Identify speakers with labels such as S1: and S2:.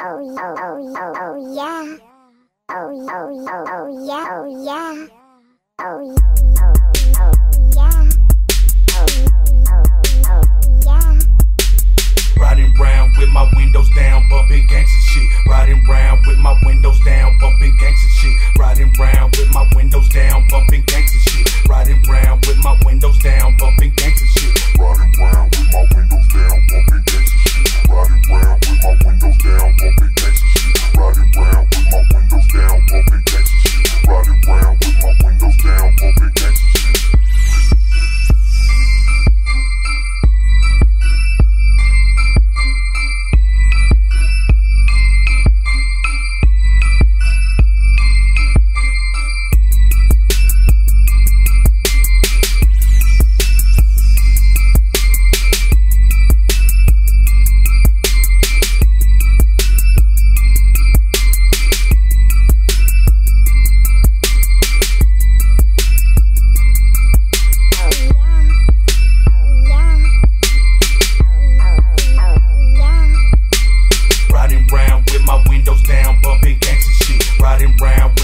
S1: oh, oh, oh, oh, oh, yeah. Oh, yeah, oh, yeah. Oh, yeah. Oh, yeah.
S2: Riding round with my windows down, bumping gangsta shit. Riding round with my windows. I'm big gangster shit. Riding round